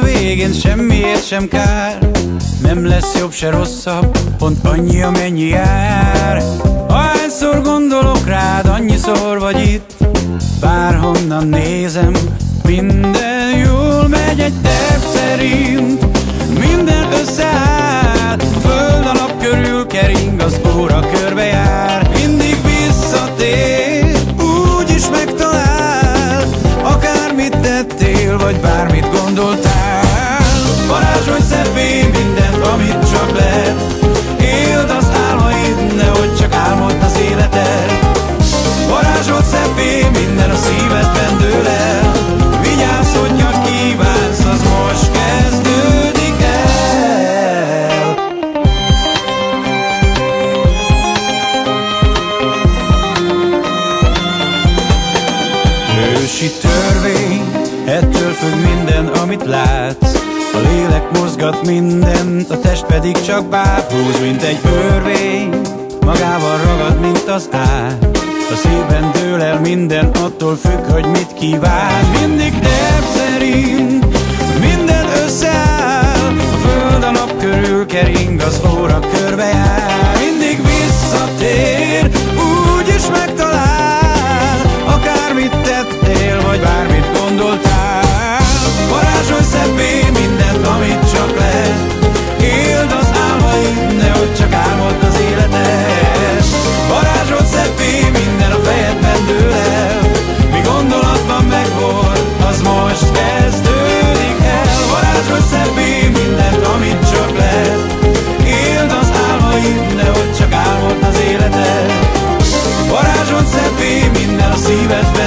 minden semmiért sem kár. Nem lesz jobb se rosszabb, pont annyi amennyi jár. Ahányszor gondolok rád, annyiszor vagy itt. Bárhonnan nézem, minden jól megy egy terv szerint. Minden összeáll, föld a nap körül kering, az óra körbe jár. Mindig visszatér, úgy is megtalál. Akármit tettél, vagy bármit gondoltál Ősi törvény, ettől függ minden, amit látsz. A lélek mozgat mindent, a test pedig csak bábúz, mint egy örvény. Magával ragad, mint az át A szívben dől el minden, attól függ, hogy mit kíván. Mindig terv vagy bármit gondoltál. Varázsolj szebbé mindent, amit csak lehet. Éld az álmaid, nehogy csak álmod az életed. Varázsolj szebbé minden a fejedben dől el. Mi gondolatban megvolt, az most kezdődik el. Varázsolj szebbé mindent, amit csak lehet. Éld az álmaid, nehogy csak álmod az életed. Varázsolj szebbé minden a szívedben